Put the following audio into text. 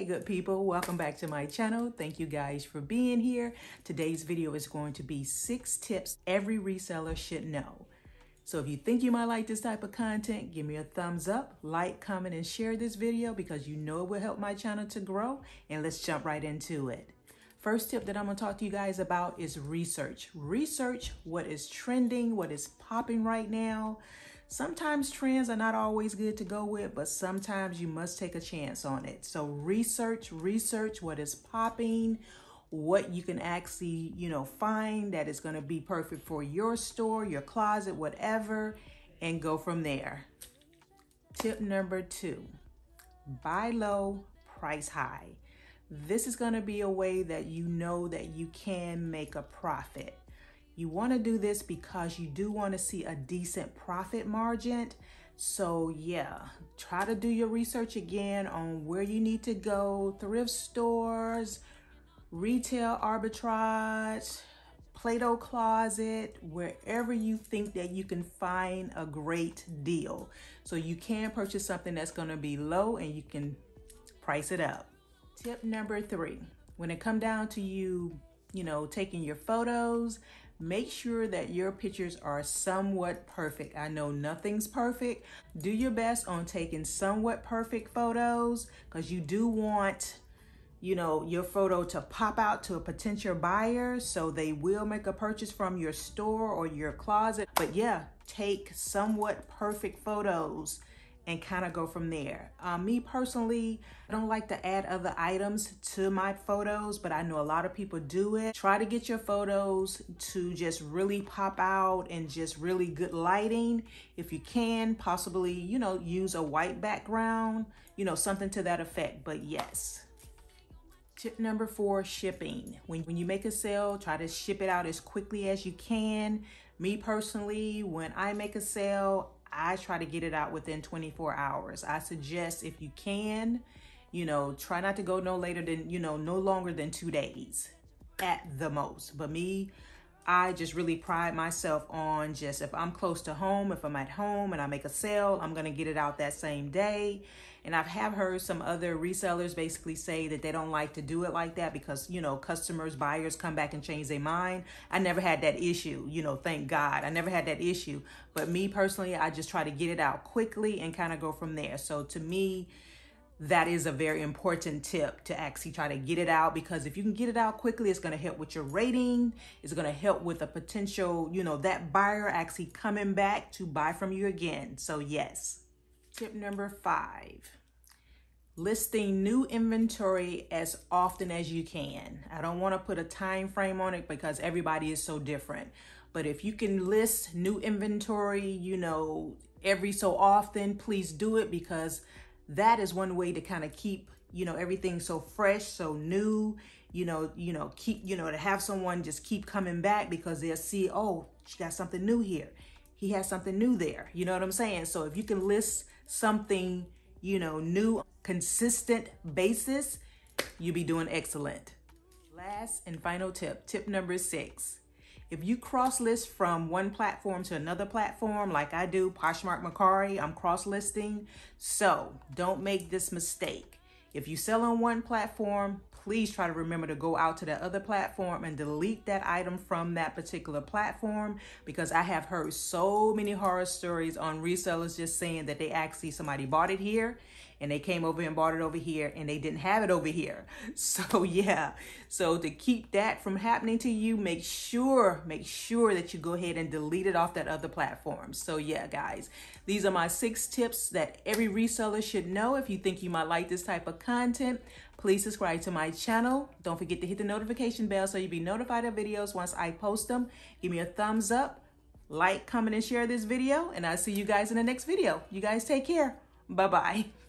Hey good people, welcome back to my channel. Thank you guys for being here. Today's video is going to be six tips every reseller should know. So if you think you might like this type of content, give me a thumbs up, like, comment, and share this video because you know it will help my channel to grow. And let's jump right into it. First tip that I'm gonna talk to you guys about is research. Research what is trending, what is popping right now. Sometimes trends are not always good to go with, but sometimes you must take a chance on it. So research, research what is popping, what you can actually, you know, find that is going to be perfect for your store, your closet, whatever, and go from there. Tip number two, buy low, price high. This is going to be a way that you know that you can make a profit. You want to do this because you do want to see a decent profit margin. So yeah, try to do your research again on where you need to go, thrift stores, retail arbitrage, Plato's Closet, wherever you think that you can find a great deal. So you can purchase something that's gonna be low and you can price it up. Tip number three, when it come down to you, you know, taking your photos, Make sure that your pictures are somewhat perfect. I know nothing's perfect. Do your best on taking somewhat perfect photos because you do want you know, your photo to pop out to a potential buyer so they will make a purchase from your store or your closet. But yeah, take somewhat perfect photos and kind of go from there. Um, me personally, I don't like to add other items to my photos, but I know a lot of people do it. Try to get your photos to just really pop out and just really good lighting. If you can, possibly, you know, use a white background, you know, something to that effect, but yes. Tip number four, shipping. When, when you make a sale, try to ship it out as quickly as you can. Me personally, when I make a sale, I try to get it out within 24 hours. I suggest if you can, you know, try not to go no later than, you know, no longer than two days at the most. But me, I just really pride myself on just if I'm close to home, if I'm at home and I make a sale, I'm going to get it out that same day. And I have have heard some other resellers basically say that they don't like to do it like that because, you know, customers, buyers come back and change their mind. I never had that issue, you know, thank God. I never had that issue. But me personally, I just try to get it out quickly and kind of go from there. So to me, that is a very important tip to actually try to get it out because if you can get it out quickly, it's going to help with your rating. It's going to help with a potential, you know, that buyer actually coming back to buy from you again. So yes. Tip number five, listing new inventory as often as you can. I don't want to put a time frame on it because everybody is so different. But if you can list new inventory, you know, every so often, please do it because that is one way to kind of keep, you know, everything so fresh, so new, you know, you know, keep, you know, to have someone just keep coming back because they'll see, oh, she got something new here. He has something new there. You know what I'm saying? So if you can list something, you know, new, consistent basis, you'll be doing excellent. Last and final tip, tip number six. If you cross list from one platform to another platform, like I do, Poshmark Mercari, I'm cross listing. So don't make this mistake. If you sell on one platform, please try to remember to go out to the other platform and delete that item from that particular platform because I have heard so many horror stories on resellers just saying that they actually somebody bought it here and they came over and bought it over here and they didn't have it over here. So yeah, so to keep that from happening to you, make sure, make sure that you go ahead and delete it off that other platform. So yeah, guys, these are my six tips that every reseller should know. If you think you might like this type of content, please subscribe to my channel. Don't forget to hit the notification bell so you'll be notified of videos once I post them. Give me a thumbs up, like, comment, and share this video, and I'll see you guys in the next video. You guys take care. Bye-bye.